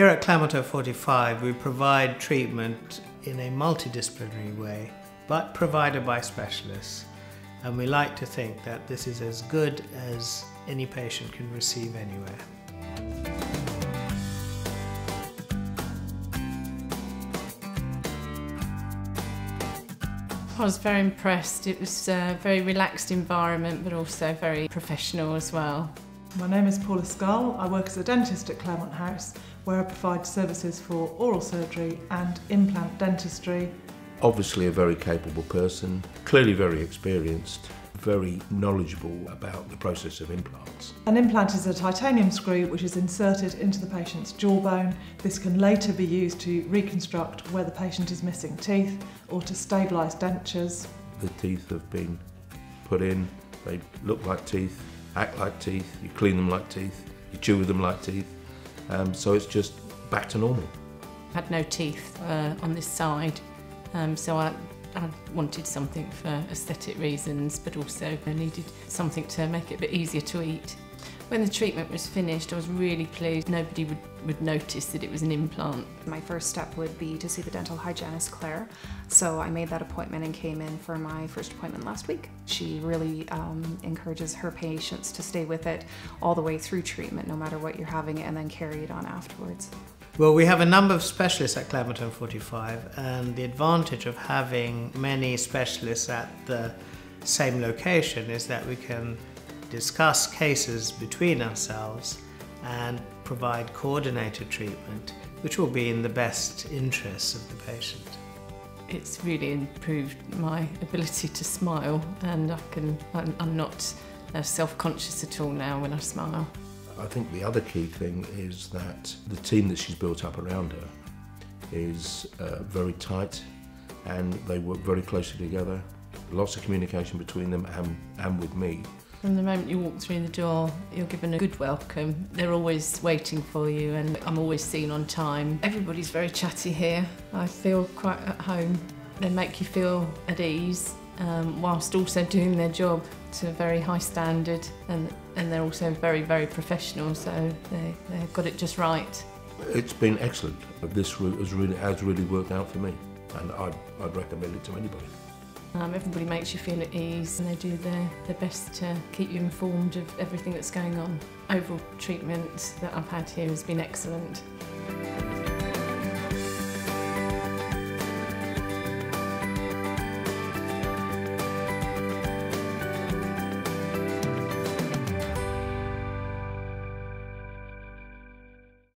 Here at Claremont 45, we provide treatment in a multidisciplinary way, but provided by specialists. And we like to think that this is as good as any patient can receive anywhere. I was very impressed. It was a very relaxed environment, but also very professional as well. My name is Paula Scull. I work as a dentist at Claremont House, where I provide services for oral surgery and implant dentistry. Obviously, a very capable person, clearly very experienced, very knowledgeable about the process of implants. An implant is a titanium screw which is inserted into the patient's jawbone. This can later be used to reconstruct where the patient is missing teeth or to stabilise dentures. The teeth have been put in, they look like teeth, act like teeth, you clean them like teeth, you chew with them like teeth. Um, so it's just back to normal. I had no teeth uh, on this side, um, so I, I wanted something for aesthetic reasons, but also I needed something to make it a bit easier to eat. When the treatment was finished, I was really pleased. Nobody would, would notice that it was an implant. My first step would be to see the dental hygienist, Claire. So I made that appointment and came in for my first appointment last week. She really um, encourages her patients to stay with it all the way through treatment, no matter what you're having, and then carry it on afterwards. Well, we have a number of specialists at Claremont 45, and the advantage of having many specialists at the same location is that we can discuss cases between ourselves and provide coordinated treatment, which will be in the best interests of the patient. It's really improved my ability to smile, and I can, I'm, I'm not uh, self-conscious at all now when I smile. I think the other key thing is that the team that she's built up around her is uh, very tight and they work very closely together. Lots of communication between them and, and with me. From the moment you walk through the door, you're given a good welcome. They're always waiting for you and I'm always seen on time. Everybody's very chatty here. I feel quite at home. They make you feel at ease um, whilst also doing their job to a very high standard and, and they're also very, very professional, so they, they've got it just right. It's been excellent. This route has really, has really worked out for me and I'd, I'd recommend it to anybody. Um, everybody makes you feel at ease and they do their, their best to keep you informed of everything that's going on. Overall treatment that I've had here has been excellent.